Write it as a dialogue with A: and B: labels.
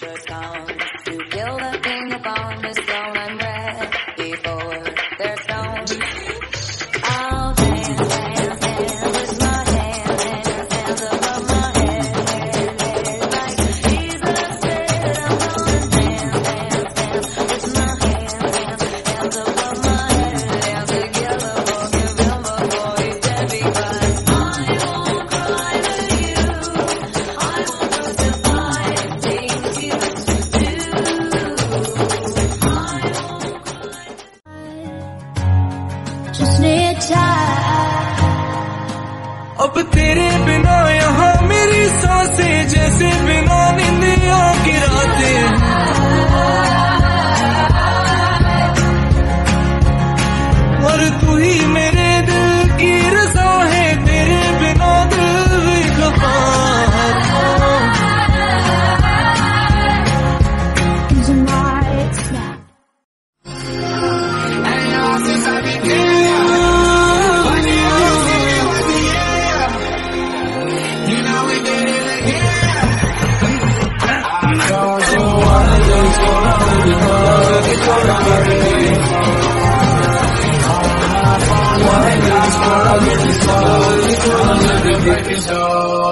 A: Just down.
B: अब तेरे बिना
C: Kiso.